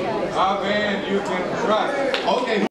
A man you can trust. Okay.